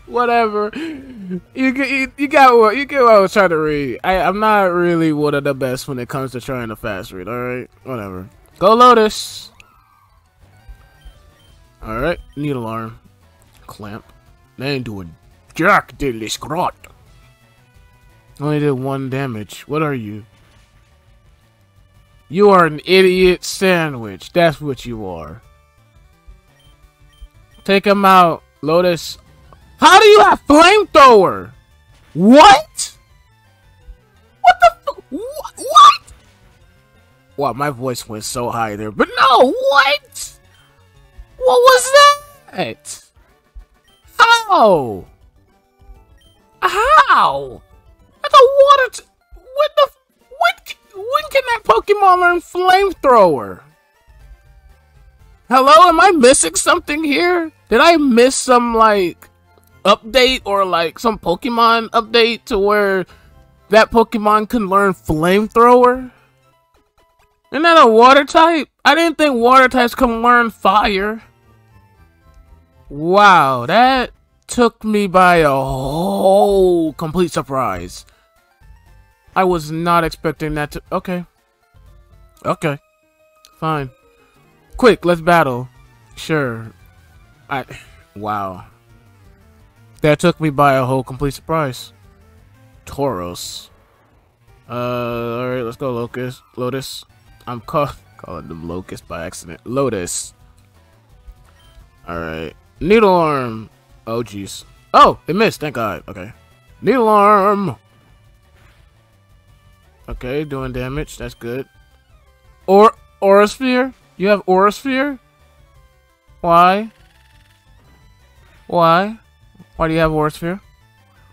Whatever. You, you you got what you get what I was trying to read. I I'm not really one of the best when it comes to trying to fast read. All right, whatever. Go Lotus. All right, needle arm, clamp. They ain't doing jack diddly scrot. Only did one damage. What are you? You are an idiot sandwich. That's what you are. Take him out, Lotus. How do you have flamethrower? What? What the what? what? Wow, my voice went so high there. But no, what? What was that? How? How? That's a water. what the? What? When can that Pokemon learn Flamethrower? Hello, am I missing something here? Did I miss some, like, update or, like, some Pokemon update to where that Pokemon can learn Flamethrower? Isn't that a water type? I didn't think water types can learn fire. Wow, that took me by a whole complete surprise. I was not expecting that to- okay. Okay. Fine. Quick, let's battle. Sure. I- wow. That took me by a whole complete surprise. Tauros. Uh, alright, let's go Locust. Lotus. I'm call calling them Locust by accident. Lotus. Alright. Needle Arm. Oh, jeez. Oh, it missed. Thank God. Okay. Needle Arm. Okay, doing damage. That's good. Or Aura Sphere? You have Aura Sphere? Why? Why? Why do you have Aura Sphere?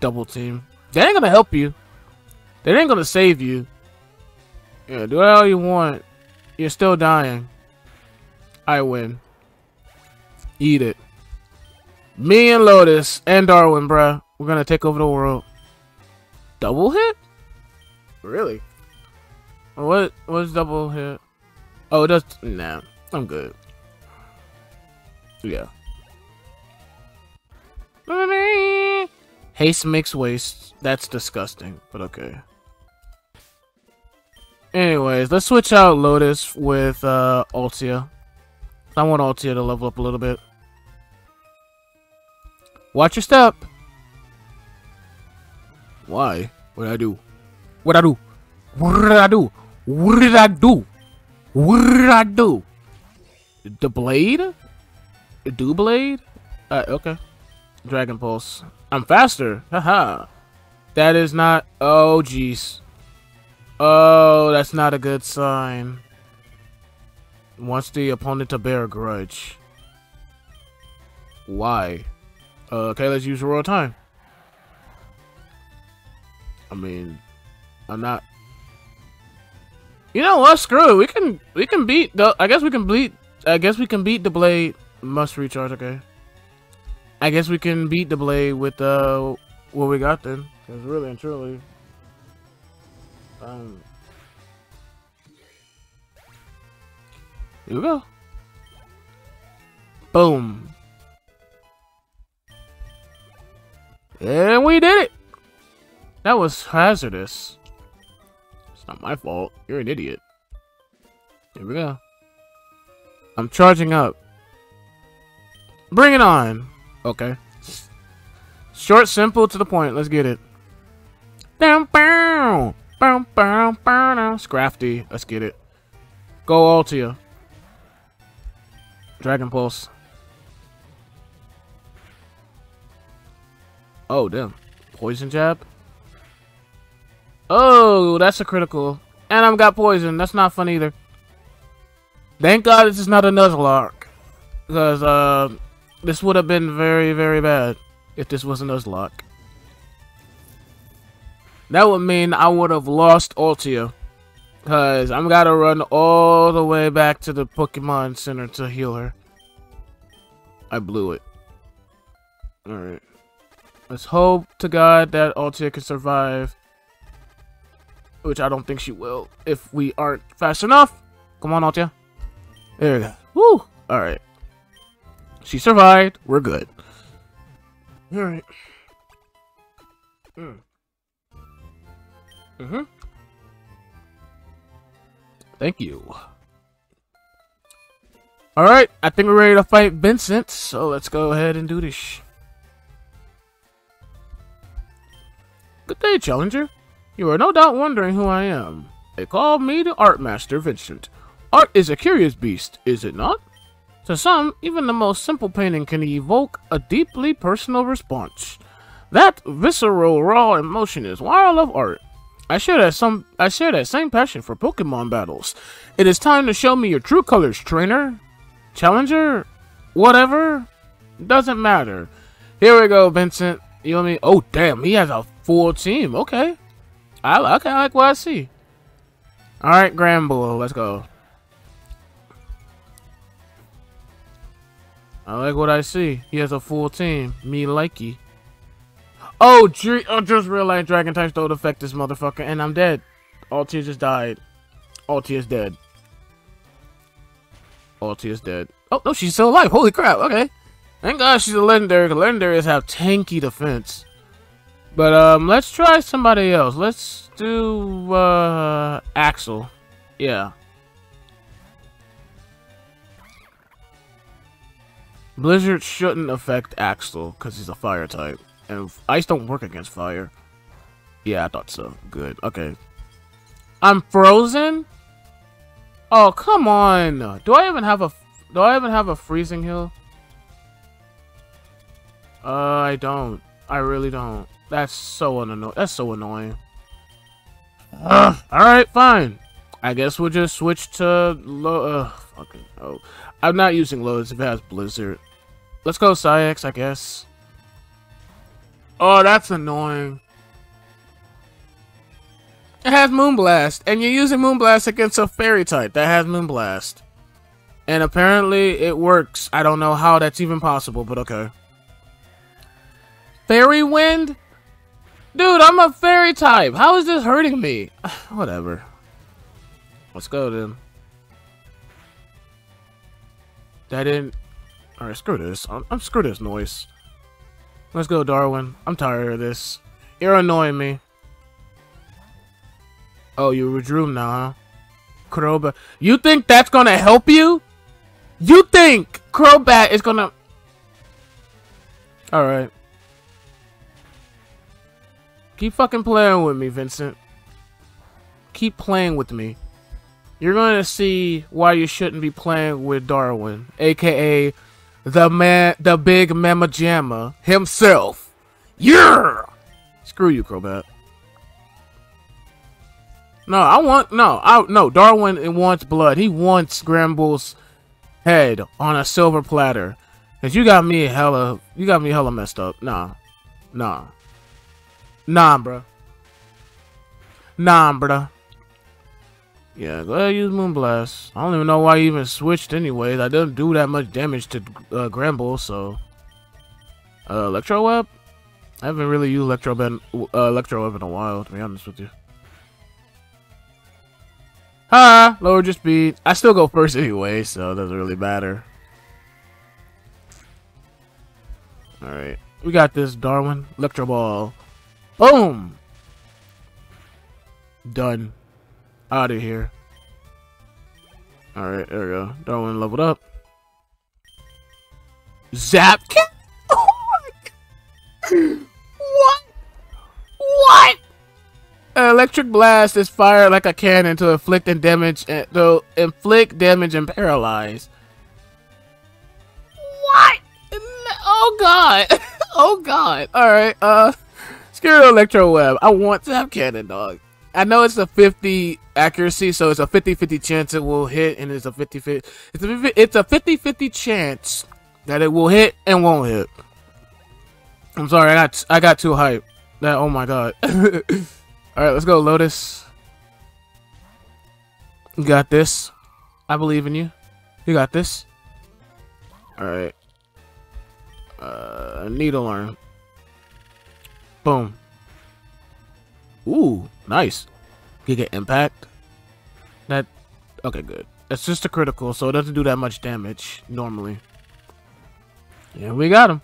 Double team. They ain't gonna help you. They ain't gonna save you. Yeah, do all you want. You're still dying. I win. Eat it. Me and Lotus and Darwin, bruh. We're gonna take over the world. Double hit? Really? What? What's double hit? Oh, that's nah. I'm good. Yeah. Haste makes waste. That's disgusting, but okay. Anyways, let's switch out Lotus with uh, Altia. I want Altia to level up a little bit. Watch your step. Why? What did I do? What did I do? What did I do? What did I do? What did I do? The blade? Do blade? Uh, okay. Dragon Pulse. I'm faster. Haha. that is not... Oh, jeez. Oh, that's not a good sign. Wants the opponent to bear a grudge. Why? Uh, okay, let's use Royal Time. I mean, I'm not... You know what? Screw it. We can we can beat the. I guess we can beat. I guess we can beat the blade. Must recharge. Okay. I guess we can beat the blade with uh what we got then. Because really and truly, um, here we go. Boom. And we did it. That was hazardous. It's not my fault. You're an idiot. Here we go. I'm charging up. Bring it on. Okay. Short, simple, to the point. Let's get it. Down, bow, bow, bow, bow, Scrafty. Let's get it. Go Altia. Dragon Pulse. Oh, damn. Poison Jab? Oh, that's a critical. And I've got poison. That's not fun either. Thank God this is not a Nuzlocke. Because, uh, this would have been very, very bad if this was a luck. That would mean I would have lost Altia. Because I'm gotta run all the way back to the Pokemon Center to heal her. I blew it. Alright. Let's hope to God that Altia can survive which I don't think she will if we aren't fast enough. Come on, Altia. There we go. Woo! Alright. She survived. We're good. Alright. Mm. Mm-hmm. Thank you. Alright, I think we're ready to fight Vincent, so let's go ahead and do this. Good day, Challenger. You are no doubt wondering who I am. They call me the Art Master Vincent. Art is a curious beast, is it not? To some, even the most simple painting can evoke a deeply personal response. That visceral, raw emotion is why I love art. I share that some I share that same passion for Pokemon battles. It is time to show me your true colors, trainer. Challenger? Whatever? Doesn't matter. Here we go, Vincent. You know me? Oh damn, he has a full team. Okay. I okay, I like what I see. All right, Granbull, let's go. I like what I see. He has a full team. Me likey. Oh, gee, I just realized Dragon types don't affect this motherfucker, and I'm dead. Altia just died. Altia's dead. Altia's dead. Oh, no, she's still alive. Holy crap, okay. Thank God she's a legendary, because legendaries have tanky defense. But um, let's try somebody else. Let's do uh, Axel. Yeah. Blizzard shouldn't affect Axel because he's a fire type. And ice don't work against fire. Yeah, I thought so. Good. Okay. I'm frozen? Oh, come on. Do I even have a do I even have a freezing hill? Uh, I don't. I really don't. That's so annoying. That's so annoying. Uh, Alright, fine. I guess we'll just switch to low. Uh, fucking. Oh. I'm not using loads if it has Blizzard. Let's go Saix, I guess. Oh, that's annoying. It has Moonblast, and you're using Moonblast against a fairy type that has Moonblast. And apparently it works. I don't know how that's even possible, but okay. Fairy Wind? Dude, I'm a fairy type. How is this hurting me? Whatever. Let's go then. That didn't... Alright, screw this. I'm, I'm screw this noise. Let's go, Darwin. I'm tired of this. You're annoying me. Oh, you withdrew now, huh? Crobat. You think that's gonna help you? You think Crobat is gonna... Alright. Keep fucking playing with me, Vincent. Keep playing with me. You're going to see why you shouldn't be playing with Darwin, aka the man, the big Mama Jamma himself. Yeah! Screw you, Crobat. No, I want no, I no. Darwin wants blood. He wants Granbull's head on a silver platter. Cause you got me hella, you got me hella messed up. Nah, nah. Nah, bro. Nah, bro. Yeah, go ahead use Moonblast. I don't even know why you even switched anyways. I didn't do that much damage to uh, Granbull, so... Uh, Electro Web? I haven't really used Electro, ben, uh, Electro Web in a while, to be honest with you. Ha! Lowered your speed. I still go first anyway, so it doesn't really matter. Alright. We got this, Darwin. Electro Ball. Boom! Done. Out of here. Alright, there we go. Darwin leveled up. Zapkin? what? What? An electric blast is fired like a cannon to inflict and damage and eh, to inflict damage and paralyze. What? Oh god. oh god. Alright, uh Scare Electro Web. I want Zap Cannon, dog. I know it's a 50 accuracy, so it's a 50-50 chance it will hit, and it's a 50 it's a it's a 50-50 chance that it will hit and won't hit. I'm sorry, I got I got too hype. That oh my god. All right, let's go, Lotus. You got this. I believe in you. You got this. All right. Uh, needle arm. Boom. Ooh, nice. You get impact. That okay, good. That's just a critical, so it doesn't do that much damage normally. Yeah, we got him.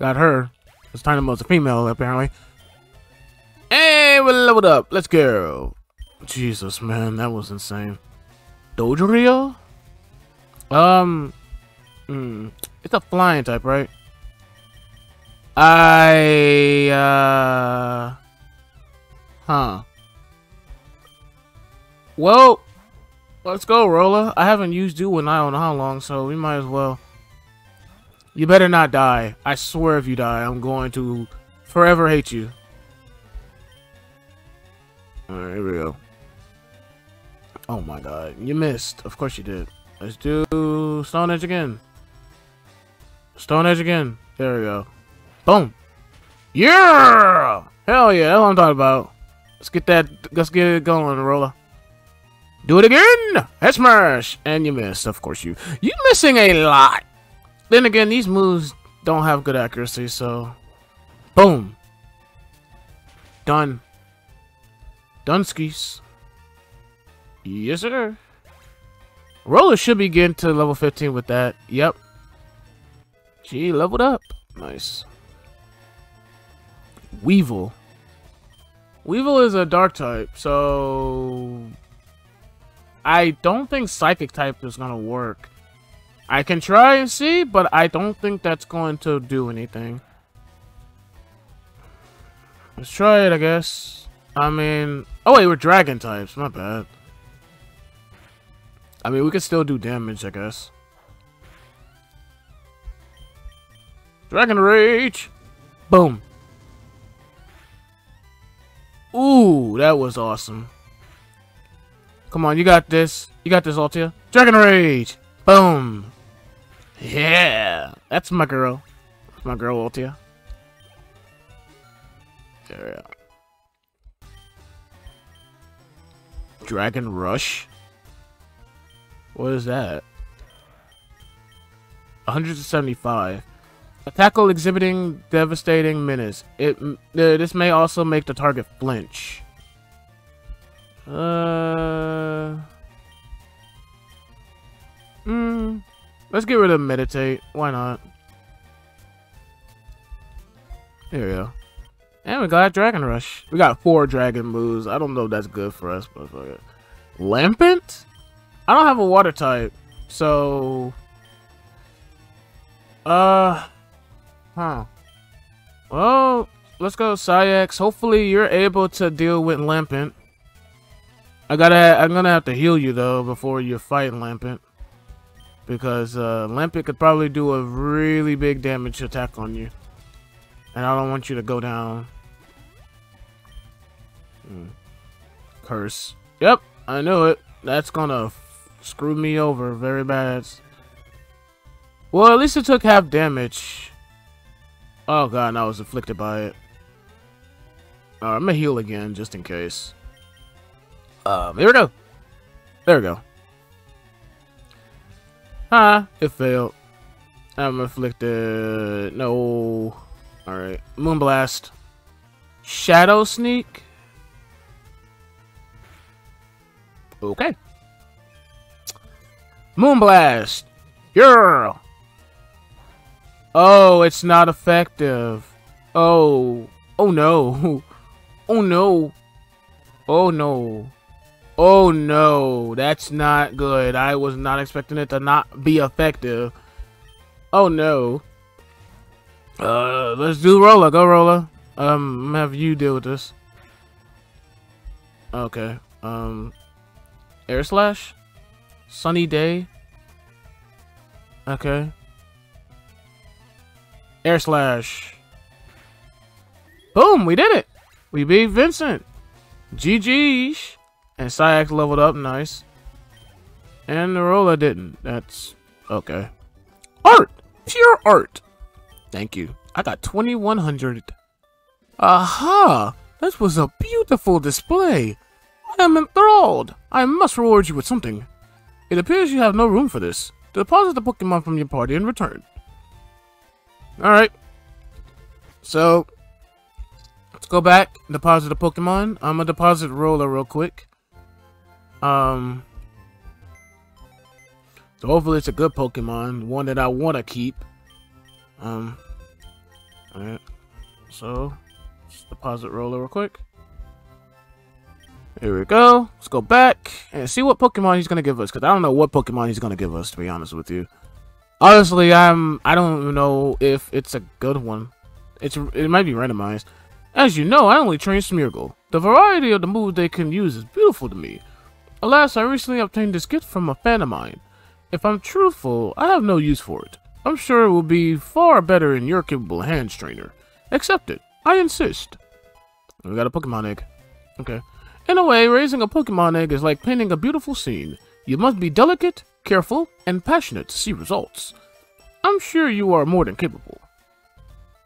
Got her. This Tynamo's a female, apparently. Hey, we leveled up. Let's go. Jesus, man, that was insane. Dodrio? Um, hmm, it's a flying type, right? I, uh... Huh. Well, let's go, Rolla. I haven't used you in I don't know how long, so we might as well. You better not die. I swear if you die, I'm going to forever hate you. Alright, here we go. Oh my god. You missed. Of course you did. Let's do Stone Edge again. Stone Edge again. There we go. Boom. Yeah! Hell yeah, that's what I'm talking about. Let's get that, let's get it going, Rolla. Do it again! Smash! And you miss, of course you. You missing a lot! Then again, these moves don't have good accuracy, so... Boom! Done. Done skis. Yes, sir. Roller should be getting to level 15 with that. Yep. She leveled up. Nice. Weavile. Weavile is a dark type, so... I don't think psychic type is gonna work. I can try and see, but I don't think that's going to do anything. Let's try it, I guess. I mean... Oh wait, we're dragon types, not bad. I mean, we can still do damage, I guess. Dragon Rage! Boom. Ooh, that was awesome. Come on, you got this. You got this, Altia. Dragon Rage! Boom! Yeah! That's my girl. My girl, Altia. There we go. Dragon Rush? What is that? 175. A tackle exhibiting devastating menace. It uh, this may also make the target flinch. Uh. Hmm. Let's get rid of meditate. Why not? Here we go. And we got Dragon Rush. We got four Dragon moves. I don't know if that's good for us, but fuck it. Lampent? I don't have a water type, so... Uh... Huh. Well, let's go Saïx. Hopefully you're able to deal with Lampent. I gotta, I'm gonna have to heal you though before you fight Lampent. Because uh, Lampent could probably do a really big damage attack on you. And I don't want you to go down. Hmm. Curse. Yep, I knew it. That's gonna screw me over very bad. Well, at least it took half damage. Oh god, I was afflicted by it. I'm gonna heal again, just in case. Um, here we go. There we go. Ah, it failed. I'm afflicted. No. Alright. Moonblast. Shadow Sneak. Okay. Moonblast. Girl. Oh, it's not effective. Oh. Oh no. Oh no. Oh no. Oh no. That's not good. I was not expecting it to not be effective. Oh no. Uh, let's do Roller. Go Roller. Um, have you deal with this. Okay. Um, Air Slash? Sunny Day? Okay. Air Slash. Boom, we did it. We beat Vincent. GG's. And Saïx leveled up, nice. And Narola didn't. That's okay. Art! Pure art! Thank you. I got 2100. Aha! This was a beautiful display. I am enthralled. I must reward you with something. It appears you have no room for this. Deposit the Pokemon from your party and return. Alright. So, let's go back, deposit the Pokemon. I'm gonna deposit Roller real quick. Um, so hopefully it's a good Pokemon, one that I want to keep. Um, alright. So, let's deposit Roller real quick. Here we go. Let's go back and see what Pokemon he's gonna give us. Cause I don't know what Pokemon he's gonna give us. To be honest with you, honestly, I'm I don't know if it's a good one. It's it might be randomized. As you know, I only train Smeargle. The variety of the moves they can use is beautiful to me. Alas, I recently obtained this gift from a fan of mine. If I'm truthful, I have no use for it. I'm sure it will be far better in your capable hands, trainer. Accept it. I insist. We got a Pokemon egg. Okay. In a way, raising a Pokemon egg is like painting a beautiful scene. You must be delicate, careful, and passionate to see results. I'm sure you are more than capable.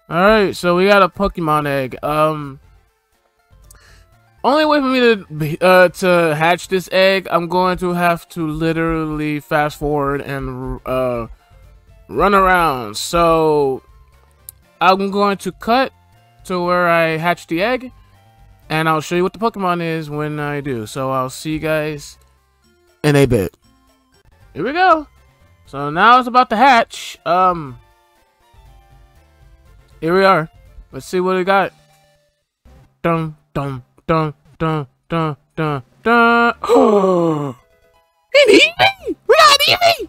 Alright, so we got a Pokemon egg. Um, only way for me to uh, to hatch this egg, I'm going to have to literally fast forward and uh, run around. So I'm going to cut to where I hatch the egg, and I'll show you what the Pokemon is when I do. So I'll see you guys in a bit. Here we go. So now it's about to hatch. Um, here we are. Let's see what we got. Dum dum dum dun, dun, dun, dum. Oh, Eevee! We got Eevee!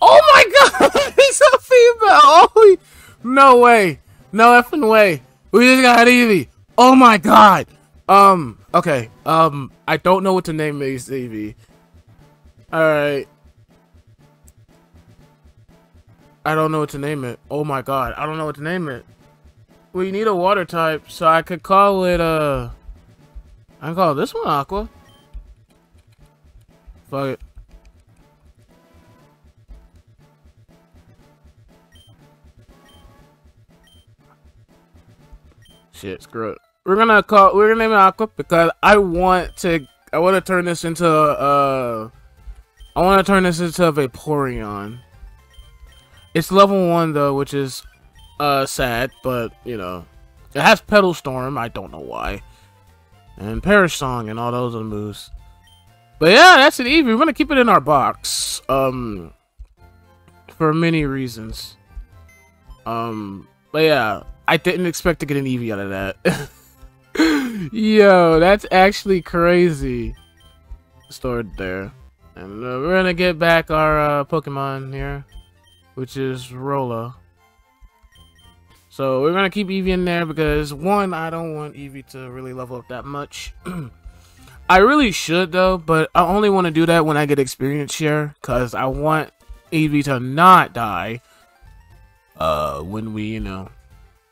Oh my god! it's a female! Oh, no way! No effing way! We just got Eevee! Oh my god! Um, okay. Um, I don't know what to name Maze Eevee. Alright. I don't know what to name it. Oh my god, I don't know what to name it. We need a water type, so I could call it, uh... I call this one Aqua. Fuck it. Shit, screw it we're gonna call we're gonna name it Aqua because I want to I want to turn this into uh I want to turn this into a Vaporeon. It's level one though, which is uh, sad, but you know, it has Petal Storm. I don't know why, and Perish Song and all those other moves. But yeah, that's an Eevee. We're gonna keep it in our box. Um, for many reasons. Um, but yeah, I didn't expect to get an Eevee out of that. Yo, that's actually crazy. Stored there. And uh, we're gonna get back our uh, Pokemon here, which is Rolla. So we're gonna keep Eevee in there because one, I don't want Eevee to really level up that much. I really should though, but I only want to do that when I get experience share, cause I want Eevee to not die. Uh, when we, you know,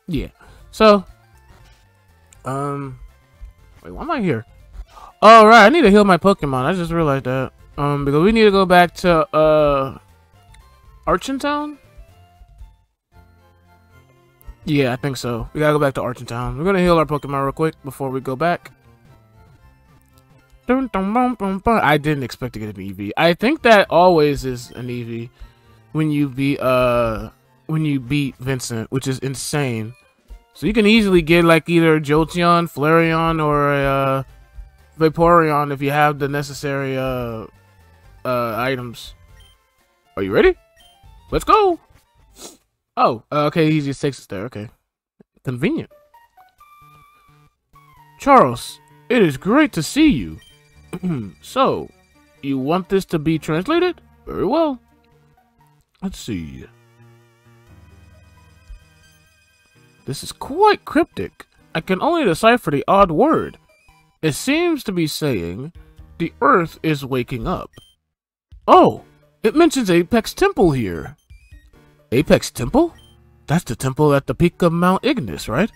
yeah. So, um, wait, why am I here? All right, I need to heal my Pokemon. I just realized that. Um, because we need to go back to uh, Archentown. Yeah, I think so. We gotta go back to Archentown. We're gonna heal our Pokemon real quick before we go back. I didn't expect to get an Eevee. I think that always is an Eevee when you beat uh when you beat Vincent, which is insane. So you can easily get like either Jolteon, Flareon, or uh, Vaporeon if you have the necessary uh, uh, items. Are you ready? Let's go! Oh, uh, okay, he just takes us there, okay. Convenient. Charles, it is great to see you. so, you want this to be translated? Very well. Let's see. This is quite cryptic. I can only decipher the odd word. It seems to be saying, the earth is waking up. Oh, it mentions Apex Temple here. Apex Temple? That's the temple at the peak of Mount Ignis, right?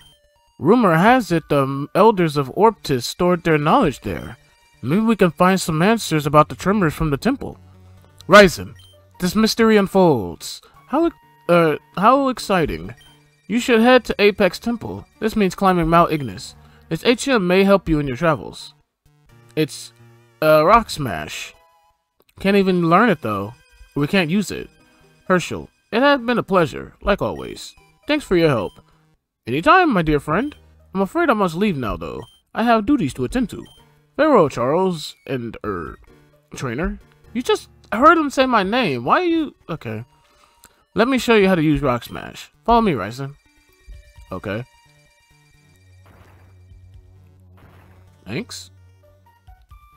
Rumor has it the elders of Orbtus stored their knowledge there. Maybe we can find some answers about the tremors from the temple. Ryzen, this mystery unfolds. How, uh, how exciting. You should head to Apex Temple. This means climbing Mount Ignis. Its HM may help you in your travels. It's, uh, Rock Smash. Can't even learn it, though. We can't use it. Herschel, it has been a pleasure, like always. Thanks for your help. Anytime, my dear friend. I'm afraid I must leave now, though. I have duties to attend to. Farewell, Charles, and, er, trainer. You just heard him say my name. Why are you... Okay. Let me show you how to use Rock Smash. Follow me, Ryzen. Okay. Thanks.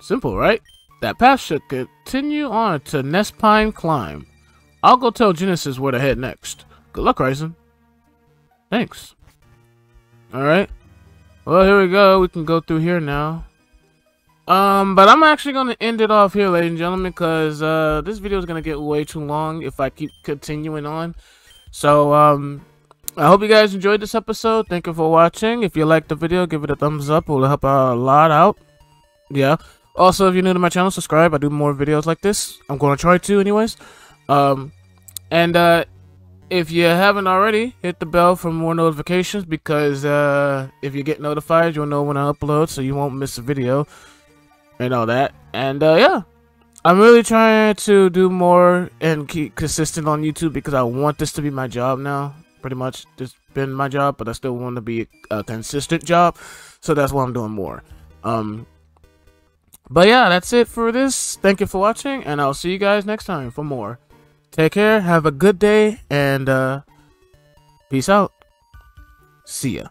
Simple, right? That path should continue on to Nespine Climb. I'll go tell Genesis where to head next. Good luck, Ryzen. Thanks. Alright. Well, here we go. We can go through here now. Um, but I'm actually going to end it off here, ladies and gentlemen, because uh, this video is going to get way too long if I keep continuing on. So, um, I hope you guys enjoyed this episode. Thank you for watching. If you liked the video, give it a thumbs up. It will help a lot out. Yeah. Also, if you're new to my channel, subscribe. I do more videos like this. I'm going to try to anyways. Um, and uh, if you haven't already, hit the bell for more notifications because uh, if you get notified, you'll know when I upload so you won't miss a video and all that. And uh, yeah, I'm really trying to do more and keep consistent on YouTube because I want this to be my job now. Pretty much, it's been my job, but I still want to be a consistent job, so that's why I'm doing more. Um, but yeah, that's it for this. Thank you for watching, and I'll see you guys next time for more. Take care, have a good day, and uh, peace out. See ya.